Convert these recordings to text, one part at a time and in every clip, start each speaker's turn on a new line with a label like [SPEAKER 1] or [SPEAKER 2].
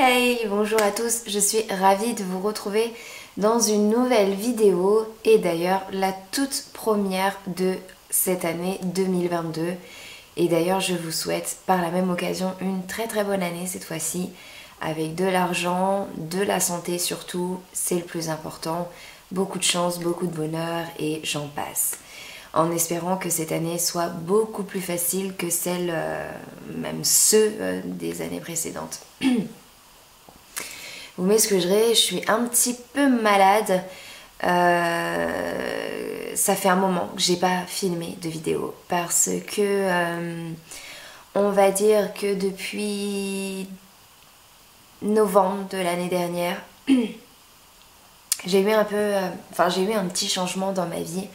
[SPEAKER 1] Hey, bonjour à tous, je suis ravie de vous retrouver dans une nouvelle vidéo et d'ailleurs la toute première de cette année 2022. Et d'ailleurs je vous souhaite par la même occasion une très très bonne année cette fois-ci avec de l'argent, de la santé surtout, c'est le plus important, beaucoup de chance, beaucoup de bonheur et j'en passe en espérant que cette année soit beaucoup plus facile que celle, euh, même ceux euh, des années précédentes. Vous m'excuserez, je suis un petit peu malade. Euh, ça fait un moment que j'ai pas filmé de vidéo parce que euh, on va dire que depuis novembre de l'année dernière, j'ai eu un peu, euh, j'ai eu un petit changement dans ma vie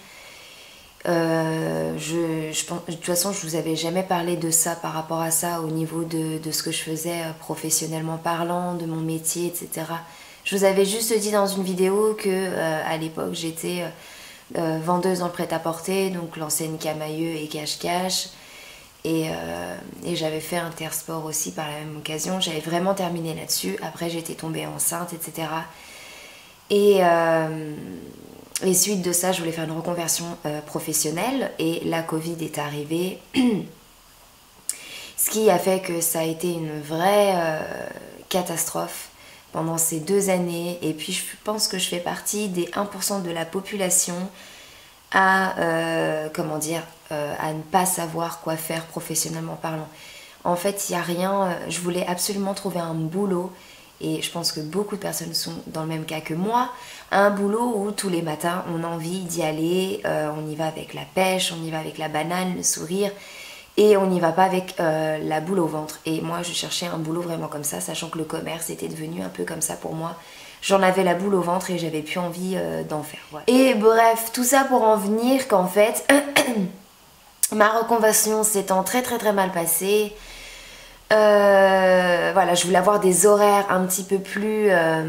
[SPEAKER 1] euh, je, je, de toute façon, je vous avais jamais parlé de ça par rapport à ça au niveau de, ce que je faisais euh, professionnellement parlant, de mon métier, etc. Je vous avais juste dit dans une vidéo que euh, à l'époque j'étais euh, vendeuse dans le prêt-à-porter, donc l'enseigne Camailleux et Cache-Cache. Et, euh, et j'avais fait Intersport aussi par la même occasion. J'avais vraiment terminé là-dessus. Après, j'étais tombée enceinte, etc. Et, et suite de ça, je voulais faire une reconversion euh, professionnelle et la Covid est arrivée. Ce qui a fait que ça a été une vraie euh, catastrophe pendant ces deux années. Et puis je pense que je fais partie des 1% de la population à, euh, comment dire, à ne pas savoir quoi faire professionnellement parlant. En fait, il n'y a rien. Je voulais absolument trouver un boulot et je pense que beaucoup de personnes sont dans le même cas que moi, un boulot où tous les matins on a envie d'y aller, euh, on y va avec la pêche, on y va avec la banane, le sourire, et on n'y va pas avec euh, la boule au ventre. Et moi je cherchais un boulot vraiment comme ça, sachant que le commerce était devenu un peu comme ça pour moi. J'en avais la boule au ventre et j'avais plus envie euh, d'en faire. Et bref, tout ça pour en venir qu'en fait, ma reconversion s'étant très très très mal passée, euh, voilà, je voulais avoir des horaires un petit peu plus. euh,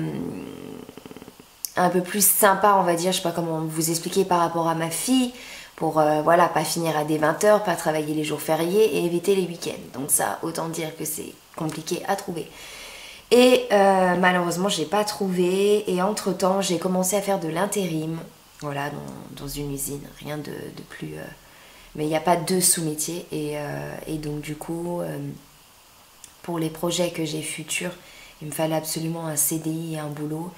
[SPEAKER 1] un peu plus sympa, on va dire. Je sais pas comment vous expliquer par rapport à ma fille. Pour, euh, voilà, pas finir à des 20h, pas travailler les jours fériés et éviter les week-ends. Donc, ça, autant dire que c'est compliqué à trouver. Et euh, malheureusement, je l'ai pas trouvé. Et entre temps, j'ai commencé à faire de l'intérim. Voilà, dans, une usine. Rien de, de plus. mais il n'y a pas de sous-métier. Et, et donc, du coup. Pour les projets que j'ai futurs, il me fallait absolument un CDI et un boulot.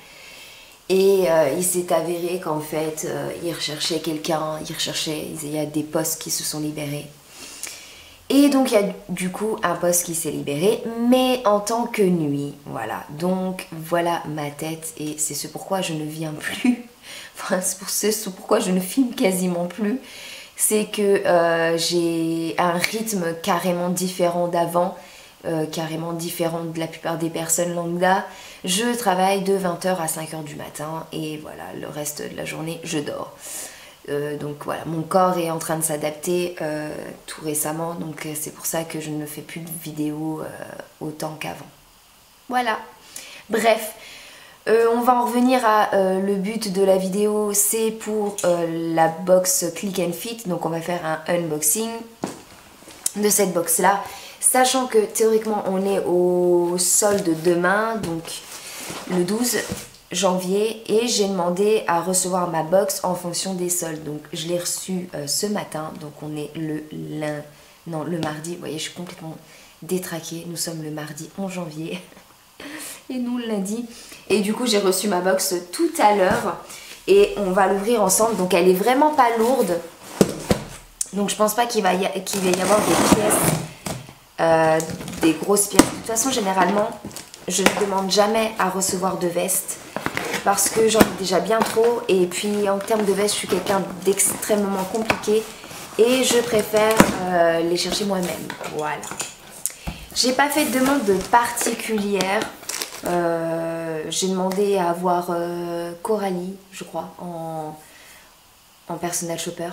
[SPEAKER 1] Et euh, il s'est avéré qu'en fait, euh, ils recherchaient quelqu'un, ils recherchaient, il y a des postes qui se sont libérés. Et donc il y a du coup un poste qui s'est libéré, mais en tant que nuit, voilà. Donc voilà ma tête et c'est ce pourquoi je ne viens plus. Enfin, c'est pour ce, ce pourquoi je ne filme quasiment plus. C'est que euh, j'ai un rythme carrément différent d'avant, euh, carrément différent de la plupart des personnes lambda. Je travaille de 20h à 5h du matin et voilà, le reste de la journée, je dors. Euh, donc voilà, mon corps est en train de s'adapter euh, tout récemment, donc c'est pour ça que je ne fais plus de vidéos autant qu'avant. Voilà. Bref, on va en revenir à le but de la vidéo, c'est pour la box Click and Fit, donc on va faire un unboxing de cette box là, sachant que théoriquement on est au solde demain, donc le 12 janvier et j'ai demandé à recevoir ma box en fonction des soldes. Donc je l'ai reçu euh, ce matin, donc on est le lin... non, le mardi. Vous voyez, je suis complètement détraquée. Nous sommes le mardi 11 janvier et nous le lundi. Et du coup, j'ai reçu ma box tout à l'heure et on va l'ouvrir ensemble. Donc elle est vraiment pas lourde. Donc je pense pas qu'il va y avoir des pièces, euh, des grosses pièces. De toute façon, généralement, je ne demande jamais à recevoir de veste parce que j'en ai déjà bien trop. Et puis en termes de veste, je suis quelqu'un d'extrêmement compliqué et je préfère euh, les chercher moi-même. Voilà. J'ai pas fait de demande particulière. Euh, J'ai demandé à avoir Coralie, je crois, en, en personal shopper.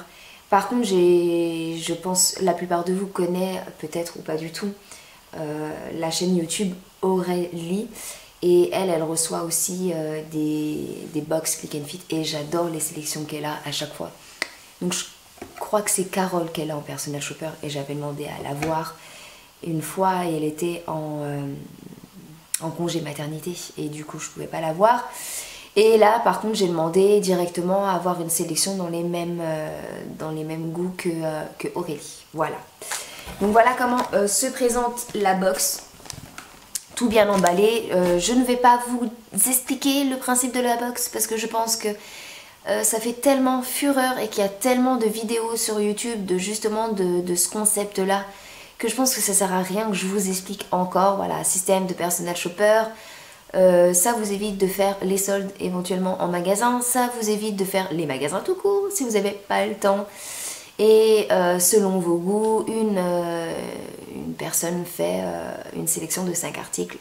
[SPEAKER 1] Par contre, je pense, la plupart de vous connaissent peut-être ou pas du tout euh, la chaîne YouTube Aurélie. Et elle, elle reçoit aussi euh, des, des box Click and Fit. Et j'adore les sélections qu'elle a à chaque fois. Donc je crois que c'est Carole qu'elle a en personal shopper. Et j'avais demandé à la voir une fois. Et elle était en, euh, en congé maternité et du coup je pouvais pas l'avoir. Et là par contre j'ai demandé directement à avoir une sélection dans les mêmes, dans les mêmes goûts que, que Aurélie. Voilà. Donc voilà comment se présente la box tout bien emballé. je ne vais pas vous expliquer le principe de la box parce que je pense que euh, ça fait tellement fureur et qu'il y a tellement de vidéos sur YouTube de justement de, ce concept là que je pense que ça sert à rien que je vous explique encore. Voilà, système de personal shopper. Euh, ça vous évite de faire les soldes éventuellement en magasin, ça vous évite de faire les magasins tout court si vous n'avez pas le temps. Et euh, selon vos goûts, une, une personne fait une sélection de 5 articles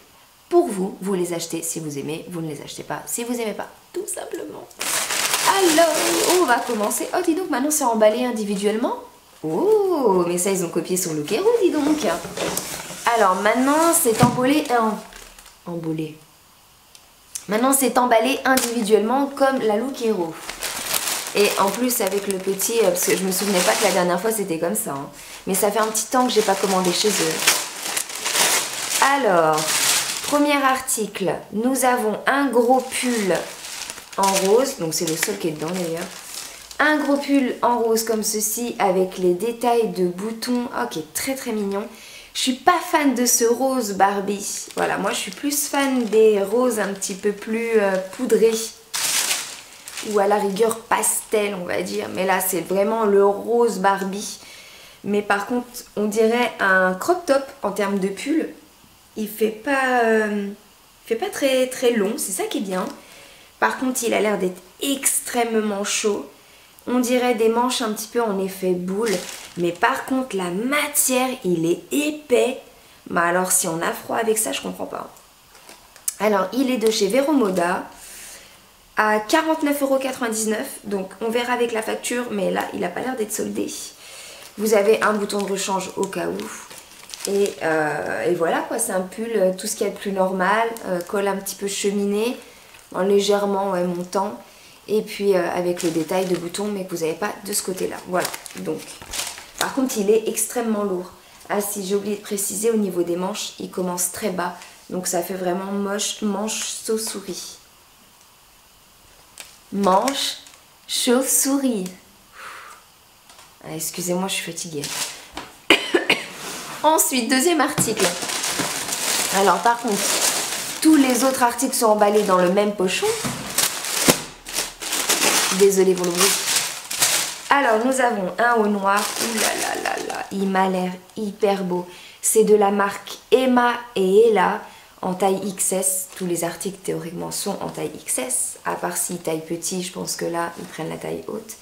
[SPEAKER 1] pour vous. Vous les achetez si vous aimez, vous ne les achetez pas si vous n'aimez pas, tout simplement. Alors, on va commencer. Oh, dis donc, maintenant c'est emballé individuellement. Oh, mais ça, ils ont copié sur le Kero, dis donc. Alors, maintenant, c'est emballé... Emballé. Maintenant, c'est emballé individuellement comme la Lookero. Et en plus, avec le petit... Euh, parce que je me souvenais pas que la dernière fois, c'était comme ça. Hein. Mais ça fait un petit temps que j'ai pas commandé chez eux. Alors, premier article. Nous avons un gros pull en rose, donc c'est le seul qui est dedans d'ailleurs. Un gros pull en rose comme ceci avec les détails de boutons, oh, qui est très très mignon. Je suis pas fan de ce rose Barbie. Voilà, moi je suis plus fan des roses un petit peu plus euh, poudrés. Ou à la rigueur pastel, on va dire. Mais là, c'est vraiment le rose Barbie. Mais par contre, on dirait un crop top en termes de pull. Il fait pas, euh, fait pas très, très long, c'est ça qui est bien. Par contre, il a l'air d'être extrêmement chaud. On dirait des manches un petit peu en effet boule. Mais par contre, la matière, il est épais. Mais alors, si on a froid avec ça, je comprends pas. Alors, il est de chez Veromoda à 49,99€. Donc, on verra avec la facture. Mais là, il n'a pas l'air d'être soldé. Vous avez un bouton de rechange au cas où. Et, euh, voilà quoi, c'est un pull, euh, tout ce qu'il y a de plus normal, euh, colle un petit peu cheminée en légèrement montant. Et puis euh, avec le détail de boutons, mais que vous n'avez pas de ce côté-là. Voilà, donc. Par contre, il est extrêmement lourd. Ah si, j'ai oublié de préciser, au niveau des manches, il commence très bas. Donc ça fait vraiment moche, manche chauve-souris. Manche chauve-souris. Ah, excusez-moi, je suis fatiguée. Ensuite, deuxième article. Alors par contre, tous les autres articles sont emballés dans le même pochon. Désolée pour le bruit. Alors, nous avons un au noir. Ouh là là là là, il m'a l'air hyper beau. C'est de la marque Emma et Ella en taille XS. Tous les articles théoriquement sont en taille XS. À part si taille petit, je pense que là, ils prennent la taille haute.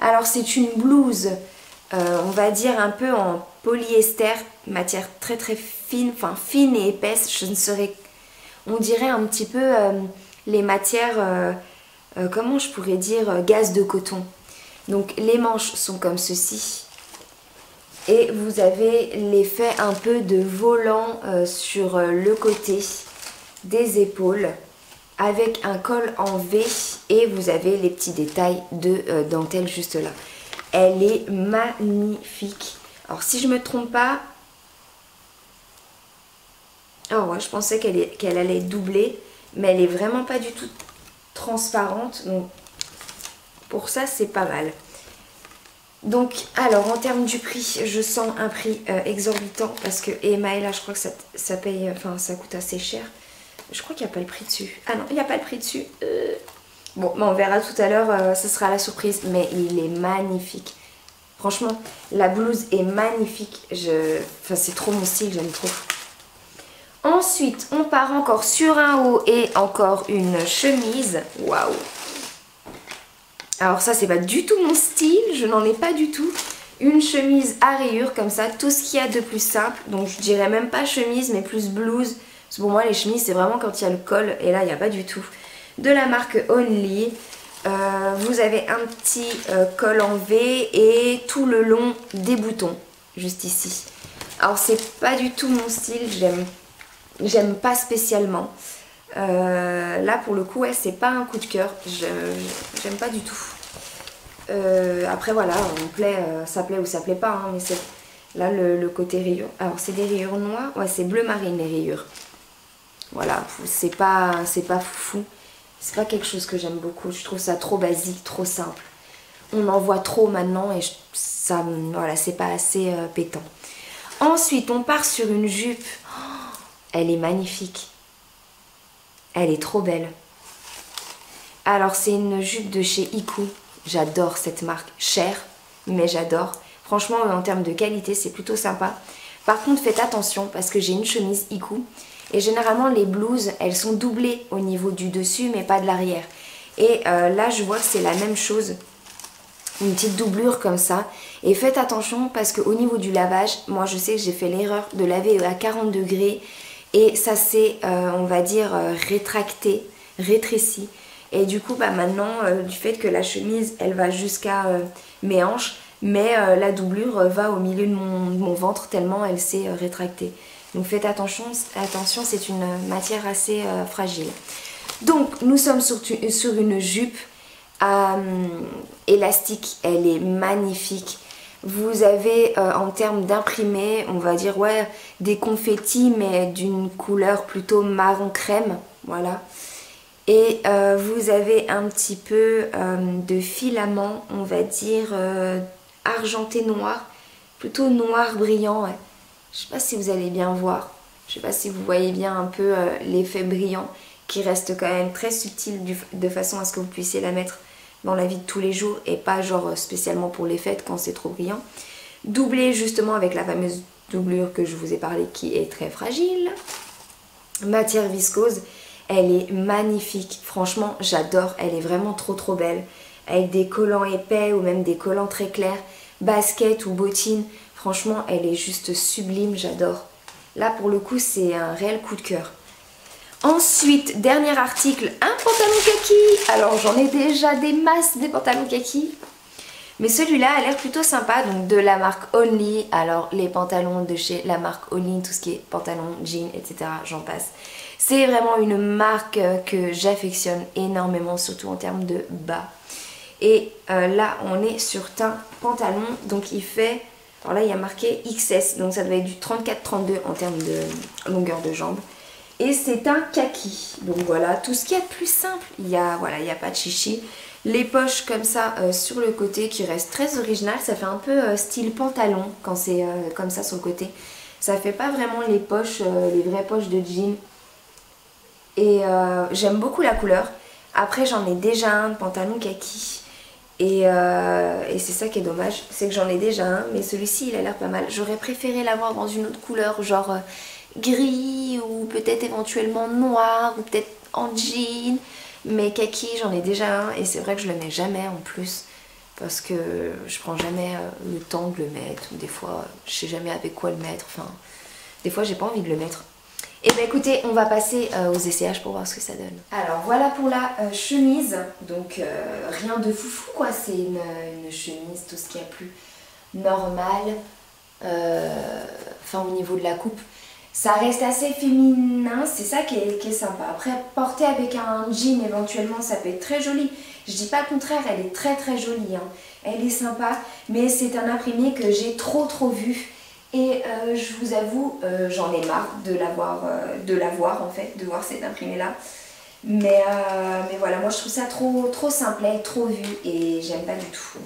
[SPEAKER 1] Alors, c'est une blouse, euh, on va dire un peu en polyester, matière très très fine, enfin fine et épaisse. Je ne saurais on dirait un petit peu euh, les matières, euh, euh, comment je pourrais dire, gaz de coton? Donc les manches sont comme ceci. Et vous avez l'effet un peu de volant sur le côté des épaules avec un col en V et vous avez les petits détails de dentelle juste là. Elle est magnifique. Alors si je me trompe pas, ouais, je pensais qu'elle allait doubler, mais elle est vraiment pas du tout transparente. Donc pour ça, c'est pas mal. Donc, alors en termes du prix, je sens un prix euh, exorbitant parce que Emma là, je crois que ça, paye, enfin ça coûte assez cher. Je crois qu'il n'y a pas le prix dessus. Ah non, il n'y a pas le prix dessus. Euh. Bon, on verra tout à l'heure, euh, ce sera la surprise, mais il est magnifique. Franchement, la blouse est magnifique. Je... Enfin, c'est trop mon style, j'aime trop. Ensuite, on part encore sur un haut et encore une chemise. Waouh Alors ça, c'est pas du tout mon style. Je n'en ai pas du tout. Une chemise à rayures comme ça. Tout ce qu'il y a de plus simple. Donc je dirais même pas chemise, mais plus blouse. pour moi, les chemises, c'est vraiment quand il y a le col. Et là, il n'y a pas du tout. De la marque Only. Euh, vous avez un petit euh, col en V et tout le long des boutons. Juste ici. Alors c'est pas du tout mon style. J'aime j'aime pas spécialement. Euh, là pour le coup ouais, c'est pas un coup de cœur, j'aime pas du tout. Euh, après voilà, on plaît, euh, ça plaît ou ça plaît pas, hein, mais c'est là le, côté rayure. Alors c'est des rayures noires, ouais c'est bleu marine les rayures. Voilà, c'est pas, c'est pas fou. C'est pas quelque chose que j'aime beaucoup. Je trouve ça trop basique, trop simple. On en voit trop maintenant et ça, voilà, c'est pas assez pétant. Ensuite, on part sur une jupe. Elle est magnifique. Elle est trop belle. Alors, c'est une jupe de chez Iku. J'adore cette marque. Chère, mais j'adore. Franchement, en termes de qualité, c'est plutôt sympa. Par contre, faites attention parce que j'ai une chemise Iku. Et généralement, les blouses, elles sont doublées au niveau du dessus, mais pas de l'arrière. Et euh, là, je vois c'est la même chose. Une petite doublure comme ça. Et faites attention parce qu'au niveau du lavage, moi, je sais que j'ai fait l'erreur de laver à 40 degrés. Et ça s'est, euh, on va dire, euh, rétracté, rétréci. Et du coup, bah, maintenant, du fait que la chemise, elle va jusqu'à mes hanches, mais la doublure va au milieu de mon ventre tellement elle s'est rétractée. Donc faites attention, attention c'est une matière assez euh, fragile. Donc nous sommes sur, une jupe euh, élastique, elle est magnifique. Vous avez euh, en termes d'imprimé, on va dire ouais, des confettis mais d'une couleur plutôt marron crème, voilà. Et vous avez un petit peu de filament, on va dire argenté noir, plutôt noir brillant. Je sais pas si vous allez bien voir. Je sais pas si vous voyez bien un peu euh, l'effet brillant qui reste quand même très subtil de façon à ce que vous puissiez la mettre dans la vie de tous les jours et pas genre spécialement pour les fêtes quand c'est trop brillant. Doublé justement avec la fameuse doublure que je vous ai parlé qui est très fragile. Matière viscose, elle est magnifique. Franchement, j'adore. Elle est vraiment trop trop belle. Avec des collants épais ou même des collants très clairs, basket ou bottines. Franchement, elle est juste sublime, j'adore. Là, pour le coup, c'est un réel coup de cœur. Ensuite, dernier article, un pantalon kaki. Alors, j'en ai déjà des masses des pantalons kaki. Mais celui-là a l'air plutôt sympa, donc de la marque Only. Alors, les pantalons de chez la marque Only, tout ce qui est pantalon, jean, etc., j'en passe. C'est vraiment une marque que j'affectionne énormément, surtout en termes de bas. Et euh, là, on est sur un pantalon, donc il fait alors là, il y a marqué XS, donc ça doit être du 34-32 en termes de longueur de jambe. Et c'est un kaki. Donc voilà, tout ce qui est plus simple. Il y a, voilà, il n'y a pas de chichi. Les poches comme ça euh, sur le côté qui restent très original. Ça fait un peu euh, style pantalon quand c'est euh, comme ça sur le côté. Ça fait pas vraiment les poches, les vraies poches de jean. Et j'aime beaucoup la couleur. Après j'en ai déjà un pantalon kaki. Euh, et, c'est ça qui est dommage, c'est que j'en ai déjà un, mais celui-ci il a l'air pas mal. J'aurais préféré l'avoir dans une autre couleur, genre gris ou peut-être éventuellement noir ou peut-être en jean. Mais kaki j'en ai déjà un et c'est vrai que je le mets jamais en plus parce que je prends jamais euh, le temps de le mettre ou des fois je sais jamais avec quoi le mettre. Enfin, des fois j'ai pas envie de le mettre. Et eh bien écoutez, on va passer euh, aux essayages pour voir ce que ça donne. Alors voilà pour la euh, chemise. Donc rien de foufou quoi, c'est une, chemise, tout ce qui est plus normal. Au niveau de la coupe. Ça reste assez féminin, c'est ça qui est, sympa. Après, porter avec un jean éventuellement, ça peut être très joli. Je dis pas le contraire, elle est très très jolie. Hein. Elle est sympa, mais c'est un imprimé que j'ai trop trop vu et euh, je vous avoue, euh, j'en ai marre de l'avoir, euh, de l'avoir en fait, de voir cet imprimé là. Mais, mais voilà, moi je trouve ça trop, trop simplet, trop vu et j'aime pas du tout.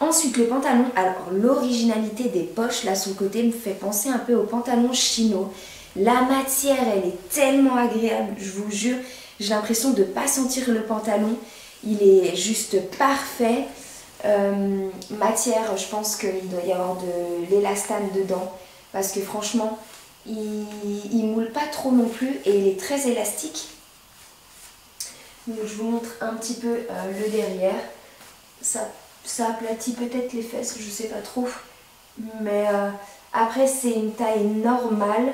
[SPEAKER 1] Ensuite, le pantalon. Alors, l'originalité des poches là le côté me fait penser un peu au pantalon chino. La matière, elle est tellement agréable, je vous jure. J'ai l'impression de ne pas sentir le pantalon. Il est juste parfait. Euh, matière, je pense qu'il doit y avoir de l'élastane dedans parce que franchement, il, il moule pas trop non plus et il est très élastique. Donc je vous montre un petit peu euh, le derrière. Ça, ça aplatit peut-être les fesses, je sais pas trop. Mais euh, après c'est une taille normale,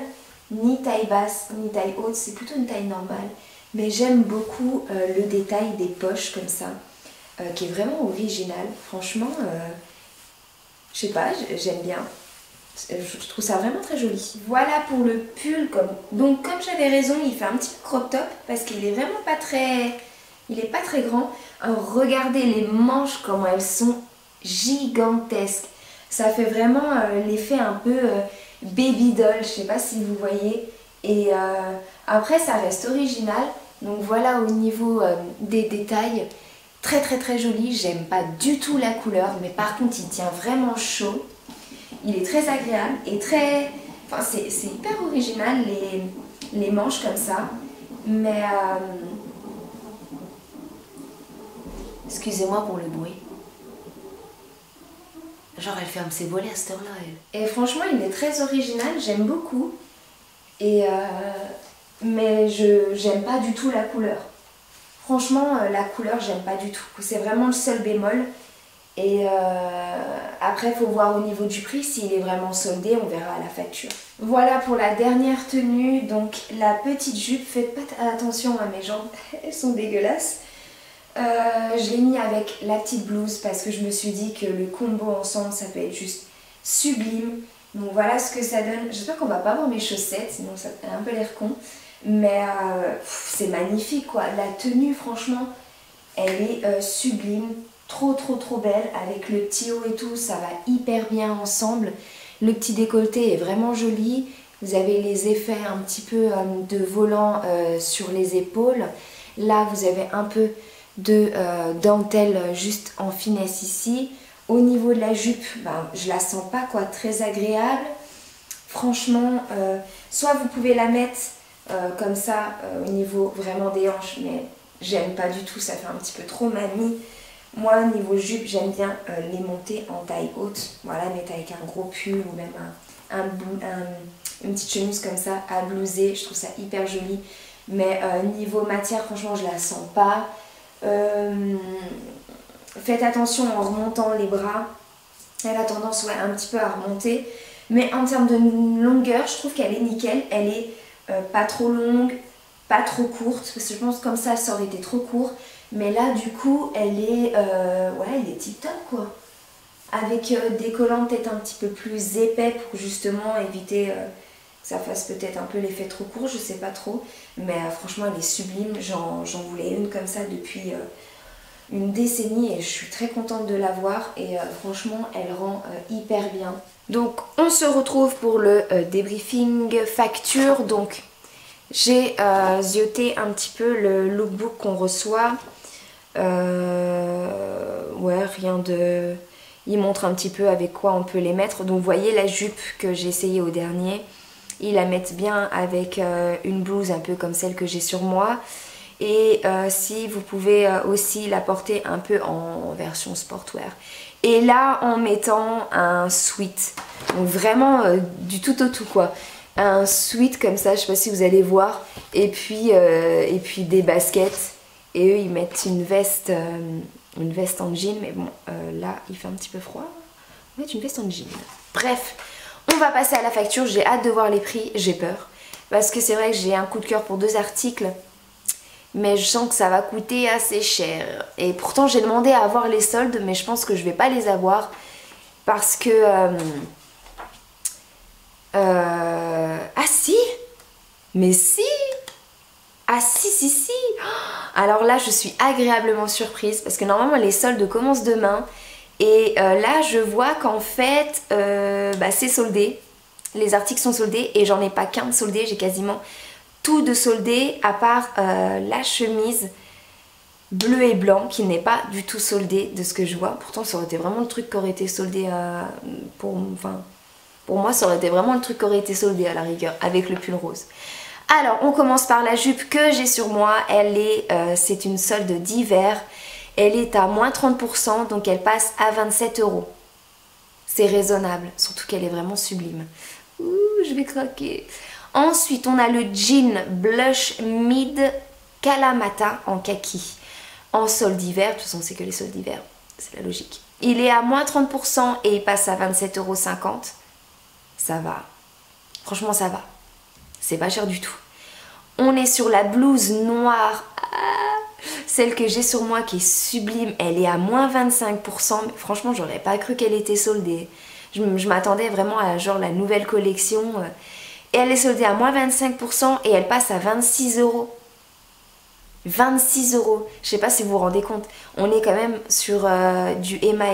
[SPEAKER 1] ni taille basse, ni taille haute, c'est plutôt une taille normale. Mais j'aime beaucoup le détail des poches comme ça. Euh, qui est vraiment original. Franchement, euh, je sais pas, j'aime bien. Je trouve ça vraiment très joli. Voilà pour le pull. Donc comme j'avais raison, il fait un petit crop top parce qu'il est vraiment pas très... Il est pas très grand. regardez les manches, comment elles sont gigantesques. Ça fait vraiment euh, l'effet un peu baby doll, je sais pas si vous voyez. Et après, ça reste original. Donc voilà au niveau des détails. Très très très joli. J'aime pas du tout la couleur, mais par contre, il tient vraiment chaud. Il est très agréable et très... Enfin, c'est hyper original les, les manches comme ça. Mais... Excusez-moi pour le bruit. Genre, elle ferme ses volets à cette heure-là. Et franchement, il est très original, j'aime beaucoup. Euh, Mais je j'aime pas du tout la couleur. Franchement, euh, la couleur, j'aime pas du tout. C'est vraiment le seul bémol. Et euh, après, faut voir au niveau du prix, s'il est vraiment soldé, on verra à la facture. Voilà pour la dernière tenue. Donc, la petite jupe, faites pas attention à mes jambes, elles sont dégueulasses. Euh, je l'ai mis avec la petite blouse parce que je me suis dit que le combo ensemble ça peut être juste sublime. Donc voilà ce que ça donne. J'espère qu'on va pas voir mes chaussettes, sinon ça a un peu l'air con. Mais euh, c'est magnifique quoi. La tenue franchement, elle est euh, sublime. Trop trop trop belle. Avec le petit et tout, ça va hyper bien ensemble. Le petit décolleté est vraiment joli. Vous avez les effets un petit peu de volant sur les épaules. Là, vous avez un peu de euh, dentelle juste en finesse ici. Au niveau de la jupe, ben, je la sens pas quoi, très agréable. Franchement, euh, soit vous pouvez la mettre euh, comme ça au niveau vraiment des hanches, mais j'aime pas du tout, ça fait un petit peu trop mamie. Moi, au niveau jupe, j'aime bien les monter en taille haute. Voilà, mettre avec un gros pull ou même un, une petite chemise comme ça à blouser. Je trouve ça hyper joli. Mais niveau matière, franchement, je la sens pas. Euh, faites attention en remontant les bras. Elle a tendance ouais, un petit peu à remonter. Mais en termes de longueur, je trouve qu'elle est nickel. Elle est euh, pas trop longue, pas trop courte. Parce que je pense que comme ça, ça aurait été trop court. Mais là, du coup, elle est, euh, ouais, elle est tip top quoi. Avec des collants peut-être un petit peu plus épais pour justement éviter ça fasse peut-être un peu l'effet trop court, je sais pas trop. Mais euh, franchement, elle est sublime. J'en voulais une comme ça depuis euh, une décennie et je suis très contente de l'avoir. Et euh, franchement, elle rend hyper bien. Donc, on se retrouve pour le débriefing facture. Donc, j'ai zioté un petit peu le lookbook qu'on reçoit. ouais, rien de... Il montre un petit peu avec quoi on peut les mettre. Donc, vous voyez la jupe que j'ai essayé au dernier. Ils la mettent bien avec euh, une blouse un peu comme celle que j'ai sur moi. Et euh, si vous pouvez euh, aussi la porter un peu en, version sportwear. Et là, en mettant un sweat. Donc vraiment du tout au tout quoi. Un sweat comme ça, je sais pas si vous allez voir. Et puis, et puis des baskets. Et eux, ils mettent une veste, une veste en jean. Mais bon, là, il fait un petit peu froid. On met une veste en jean. Bref, on va passer à la facture, j'ai hâte de voir les prix, j'ai peur. Parce que c'est vrai que j'ai un coup de cœur pour deux articles. Mais je sens que ça va coûter assez cher. Et pourtant j'ai demandé à avoir les soldes, mais je pense que je vais pas les avoir. Parce que... Euh, euh, ah si Mais si Ah si, si, si Alors là, je suis agréablement surprise parce que normalement les soldes commencent demain. Et euh, là, je vois qu'en fait, euh, bah, c'est soldé. Les articles sont soldés et j'en ai pas qu'un de soldé, j'ai quasiment tout de soldé à part euh, la chemise bleu et blanc qui n'est pas du tout soldée de ce que je vois. Pourtant, ça aurait été vraiment le truc qui aurait été soldé pour moi, ça aurait été vraiment le truc qui aurait été soldé à la rigueur avec le pull rose. Alors, on commence par la jupe que j'ai sur moi. Elle est, c'est une solde d'hiver. Elle est à moins 30%, donc elle passe à 27 euros. C'est raisonnable, surtout qu'elle est vraiment sublime. Ouh, je vais craquer. Ensuite, on a le jean blush mid Kalamata en kaki. En sol d'hiver, de toute façon, c'est que les sols d'hiver, c'est la logique. Il est à moins 30% et il passe à 27,50 euros. Ça va. Franchement, ça va. C'est pas cher du tout. On est sur la blouse noire. Ah, celle que j'ai sur moi qui est sublime, elle est à moins 25%. Mais franchement, j'aurais pas cru qu'elle était soldée. Je, m'attendais vraiment à genre la nouvelle collection. Euh. Et elle est soldée à moins 25% et elle passe à 26 euros. 26 euros. Je sais pas si vous vous rendez compte. On est quand même sur euh, du Emma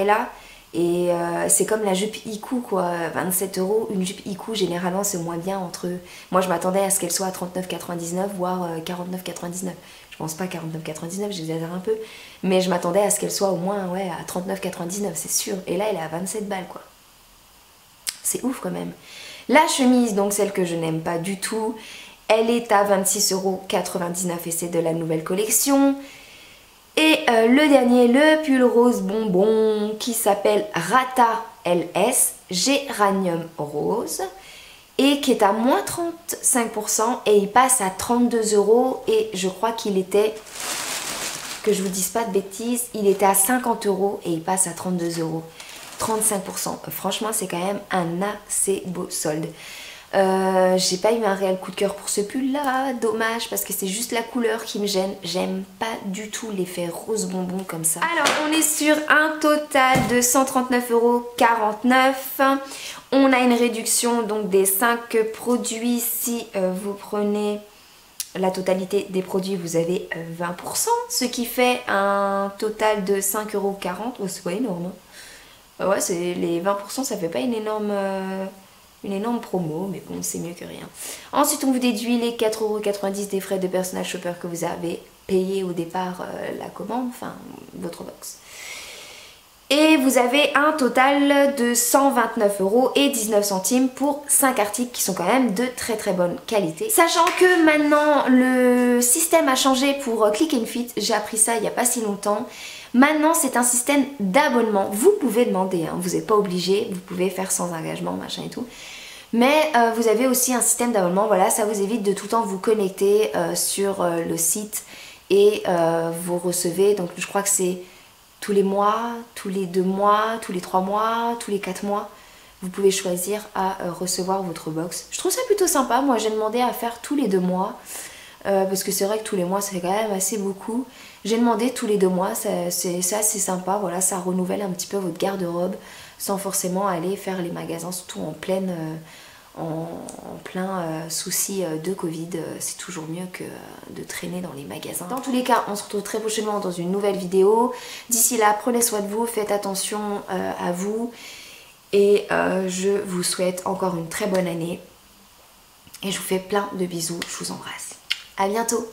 [SPEAKER 1] Et euh, c'est comme la jupe Iku quoi, 27 euros. Une jupe Iku généralement c'est moins bien entre. Moi je m'attendais à ce qu'elle soit à 39,99 voire 49,99. Je pense pas 49,99, j'exagère un peu. Mais je m'attendais à ce qu'elle soit au moins ouais, à 39,99, c'est sûr. Et là elle est à 27 balles quoi. C'est ouf quand même. La chemise, donc celle que je n'aime pas du tout, elle est à 26,99€ et c'est de la nouvelle collection. Et euh, le dernier, le pull rose bonbon qui s'appelle Rata LS Géranium Rose et qui est à moins 35% et il passe à 32 euros et je crois qu'il était, que je vous dise pas de bêtises, il était à 50 euros et il passe à 32 euros. 35%. Franchement, c'est quand même un assez beau solde. Euh, j'ai pas eu un réel coup de cœur pour ce pull là, dommage parce que c'est juste la couleur qui me gêne. J'aime pas du tout l'effet rose bonbon comme ça. Alors on est sur un total de 139,49€. On a une réduction donc des 5 produits si euh, vous prenez la totalité des produits vous avez 20% euh, ce qui fait un total de 5,40€. Oh, c'est pas énorme. Hein. Ouais, les 20% ça fait pas une énorme une énorme promo, mais bon, c'est mieux que rien. Ensuite, on vous déduit les 4,90€ des frais de personnage shopper que vous avez payé au départ euh, la commande, enfin votre box. Et vous avez un total de 129 euros et 19 centimes pour 5 articles qui sont quand même de très très bonne qualité. Sachant que maintenant le système a changé pour Click and Fit, j'ai appris ça il n'y a pas si longtemps. Maintenant c'est un système d'abonnement, vous pouvez demander, hein. vous n'êtes pas obligé, vous pouvez faire sans engagement, machin et tout. Mais euh, vous avez aussi un système d'abonnement, voilà, ça vous évite de tout le temps vous connecter euh, sur euh, le site et vous recevez, donc je crois que c'est tous les mois, tous les deux mois, tous les trois mois, tous les quatre mois, vous pouvez choisir à recevoir votre box. Je trouve ça plutôt sympa, moi j'ai demandé à faire tous les deux mois, parce que c'est vrai que tous les mois fait quand même assez beaucoup. J'ai demandé tous les deux mois, c'est assez sympa, voilà, ça renouvelle un petit peu votre garde-robe sans forcément aller faire les magasins, surtout en pleine en, plein euh, souci euh, de Covid, euh, c'est toujours mieux que de traîner dans les magasins. Dans tous les cas, on se retrouve très prochainement dans une nouvelle vidéo. D'ici là, prenez soin de vous, faites attention à vous et je vous souhaite encore une très bonne année et je vous fais plein de bisous, je vous embrasse. A bientôt